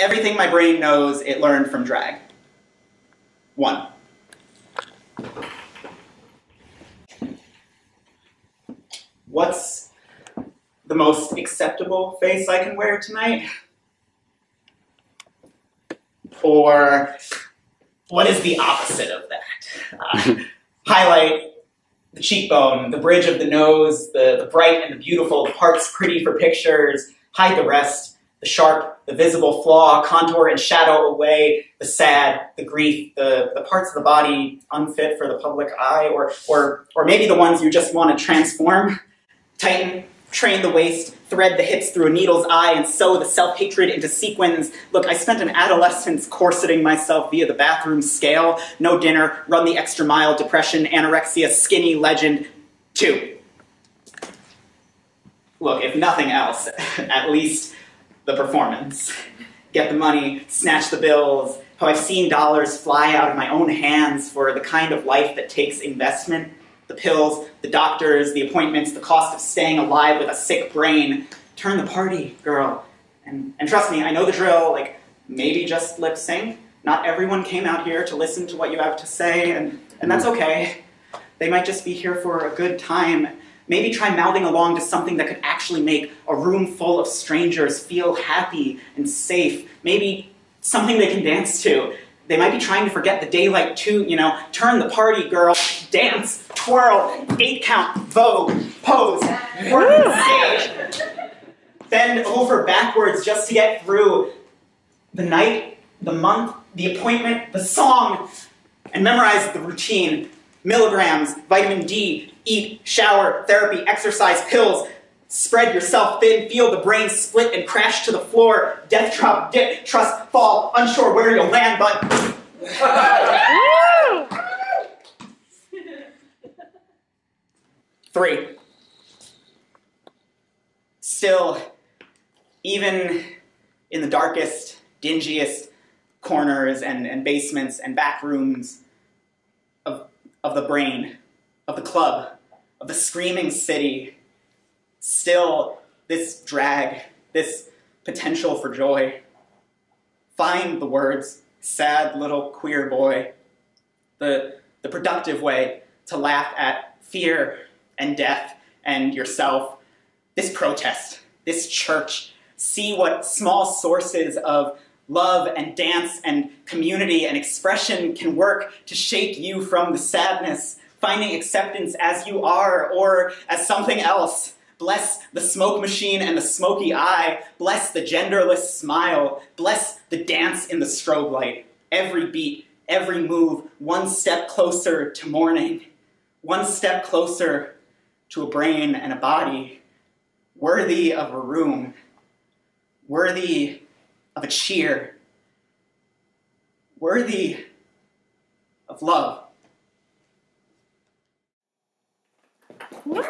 everything my brain knows it learned from drag. One. What's the most acceptable face I can wear tonight? Or what is the opposite of that? Uh, highlight the cheekbone, the bridge of the nose, the, the bright and the beautiful, the parts pretty for pictures, hide the rest, the sharp, the visible flaw, contour and shadow away, the sad, the grief, the, the parts of the body unfit for the public eye, or, or, or maybe the ones you just want to transform, tighten, train the waist, thread the hips through a needle's eye, and sew the self-hatred into sequins. Look, I spent an adolescence corseting myself via the bathroom scale, no dinner, run the extra mile, depression, anorexia, skinny, legend, two. Look, if nothing else, at least the performance. Get the money, snatch the bills, how I've seen dollars fly out of my own hands for the kind of life that takes investment the pills, the doctors, the appointments, the cost of staying alive with a sick brain. Turn the party, girl. And, and trust me, I know the drill, like, maybe just lip sync. Not everyone came out here to listen to what you have to say, and, and that's okay. They might just be here for a good time. Maybe try mouthing along to something that could actually make a room full of strangers feel happy and safe. Maybe something they can dance to. They might be trying to forget the daylight too, you know, turn the party, girl, dance, twirl, eight count, vogue, pose, work the stage, bend over backwards just to get through the night, the month, the appointment, the song, and memorize the routine. Milligrams, vitamin D, eat, shower, therapy, exercise, pills, Spread yourself thin, feel the brain split and crash to the floor. Death drop, dip, trust, fall, unsure where you'll land, but. Three. Still, even in the darkest, dingiest corners and, and basements and back rooms of, the brain, of the club, of the screaming city, still this drag, this potential for joy. Find the words, sad little queer boy, the, the productive way to laugh at fear and death and yourself. This protest, this church, see what small sources of love and dance and community and expression can work to shake you from the sadness, finding acceptance as you are or as something else. Bless the smoke machine and the smoky eye. Bless the genderless smile. Bless the dance in the strobe light. Every beat, every move, one step closer to morning. One step closer to a brain and a body worthy of a room, worthy of a cheer worthy of love. Woo!